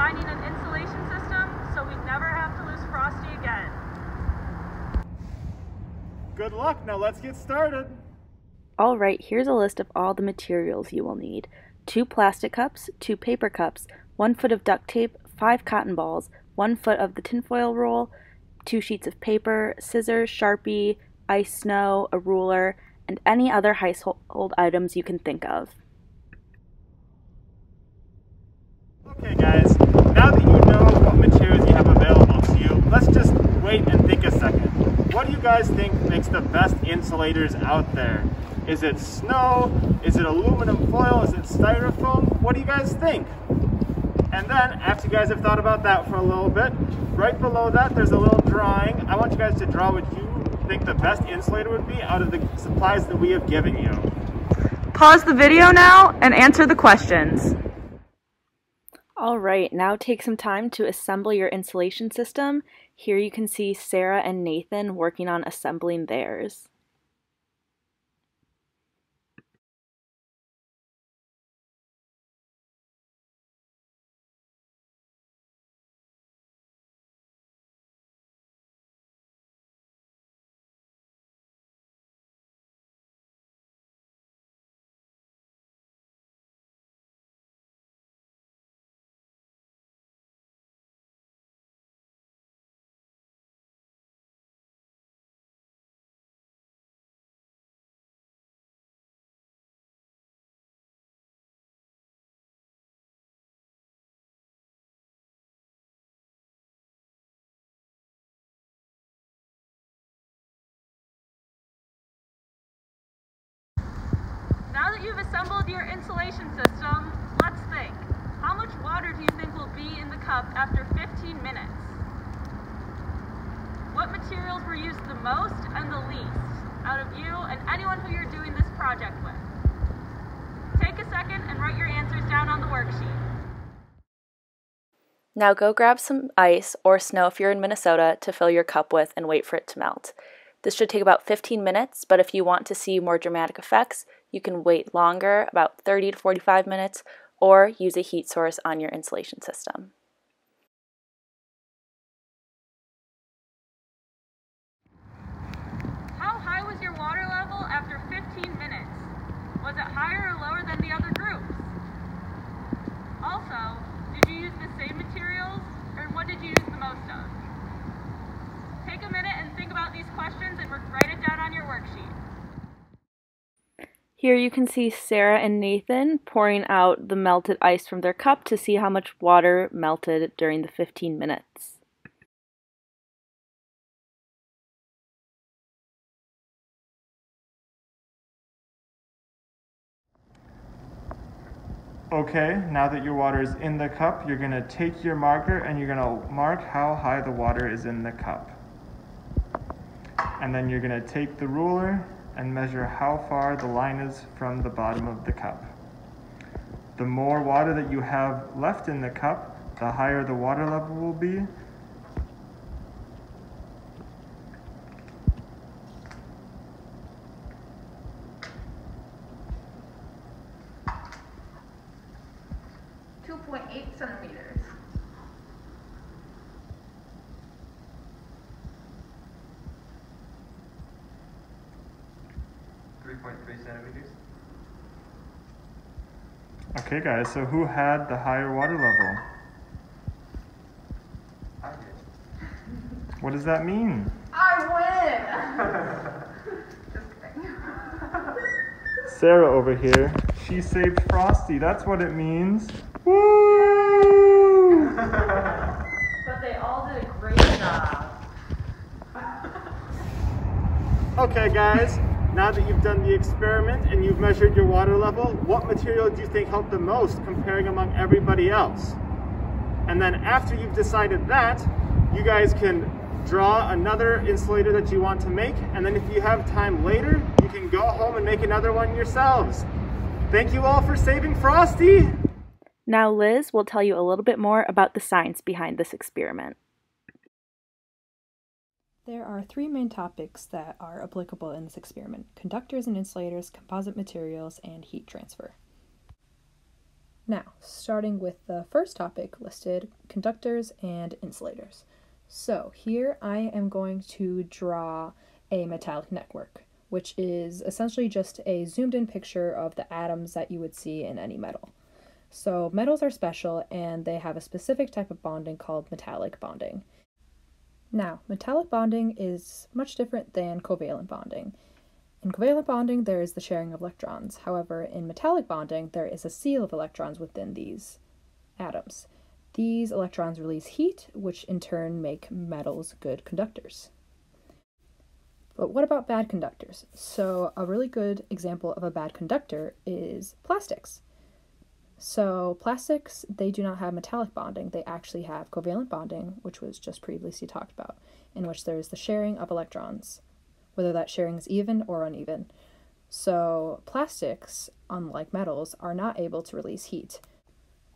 designing an insulation system so we never have to lose Frosty again. Good luck. Now let's get started. Alright, here's a list of all the materials you will need. Two plastic cups, two paper cups, one foot of duct tape, five cotton balls, one foot of the tinfoil roll, two sheets of paper, scissors, sharpie, ice snow, a ruler, and any other household items you can think of. Okay guys, now that you know what materials you have available to you, let's just wait and think a second. What do you guys think makes the best insulators out there? Is it snow? Is it aluminum foil? Is it styrofoam? What do you guys think? And then, after you guys have thought about that for a little bit, right below that there's a little drawing. I want you guys to draw what you think the best insulator would be out of the supplies that we have given you. Pause the video now and answer the questions. Alright, now take some time to assemble your insulation system. Here you can see Sarah and Nathan working on assembling theirs. Assembled your insulation system, let's think. How much water do you think will be in the cup after 15 minutes? What materials were used the most and the least out of you and anyone who you're doing this project with? Take a second and write your answers down on the worksheet. Now go grab some ice or snow if you're in Minnesota to fill your cup with and wait for it to melt. This should take about 15 minutes, but if you want to see more dramatic effects, you can wait longer, about 30 to 45 minutes, or use a heat source on your insulation system. How high was your water level after 15 minutes? Was it higher or lower than the other groups? Also, did you use the same materials, or what did you use the most of? Take a minute and think about these questions and write it down on your worksheet. Here you can see Sarah and Nathan pouring out the melted ice from their cup to see how much water melted during the 15 minutes. Okay, now that your water is in the cup, you're going to take your marker and you're going to mark how high the water is in the cup. And then you're going to take the ruler and measure how far the line is from the bottom of the cup. The more water that you have left in the cup, the higher the water level will be. Two point eight centimeters. Three point three centimeters. Okay guys, so who had the higher water level? I did. What does that mean? I win! Sarah over here, she saved Frosty. That's what it means. Woo! But they all did a great job. Okay, guys, now that you've done the experiment and you've measured your water level, what material do you think helped the most comparing among everybody else? And then after you've decided that, you guys can draw another insulator that you want to make, and then if you have time later, you can go home and make another one yourselves. Thank you all for saving Frosty! Now Liz will tell you a little bit more about the science behind this experiment. There are three main topics that are applicable in this experiment conductors and insulators, composite materials, and heat transfer. Now, starting with the first topic listed conductors and insulators. So, here I am going to draw a metallic network, which is essentially just a zoomed in picture of the atoms that you would see in any metal. So, metals are special and they have a specific type of bonding called metallic bonding. Now, metallic bonding is much different than covalent bonding. In covalent bonding, there is the sharing of electrons. However, in metallic bonding, there is a seal of electrons within these atoms. These electrons release heat, which in turn make metals good conductors. But what about bad conductors? So, a really good example of a bad conductor is plastics. So, plastics, they do not have metallic bonding. They actually have covalent bonding, which was just previously talked about, in which there is the sharing of electrons, whether that sharing is even or uneven. So, plastics, unlike metals, are not able to release heat.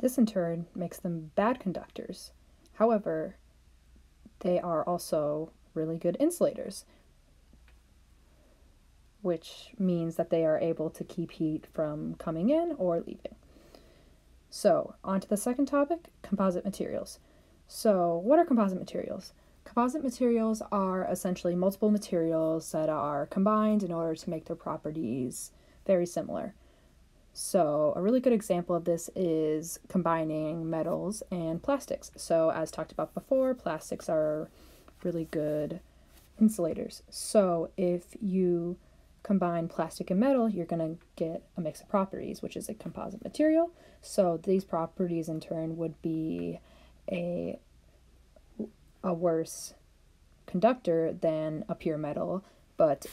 This in turn makes them bad conductors. However, they are also really good insulators, which means that they are able to keep heat from coming in or leaving. So, on to the second topic composite materials. So, what are composite materials? Composite materials are essentially multiple materials that are combined in order to make their properties very similar. So, a really good example of this is combining metals and plastics. So, as talked about before, plastics are really good insulators. So, if you combine plastic and metal, you're going to get a mix of properties, which is a composite material. So these properties in turn would be a a worse conductor than a pure metal, but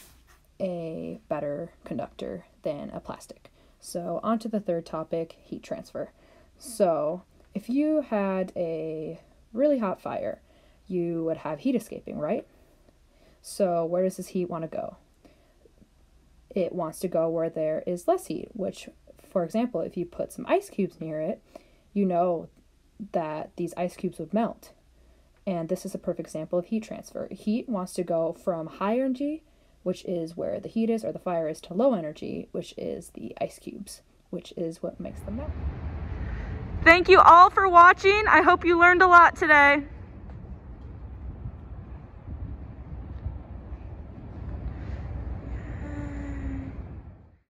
a better conductor than a plastic. So on to the third topic, heat transfer. So if you had a really hot fire, you would have heat escaping, right? So where does this heat want to go? It wants to go where there is less heat, which, for example, if you put some ice cubes near it, you know that these ice cubes would melt. And this is a perfect example of heat transfer. Heat wants to go from high energy, which is where the heat is or the fire is, to low energy, which is the ice cubes, which is what makes them melt. Thank you all for watching. I hope you learned a lot today.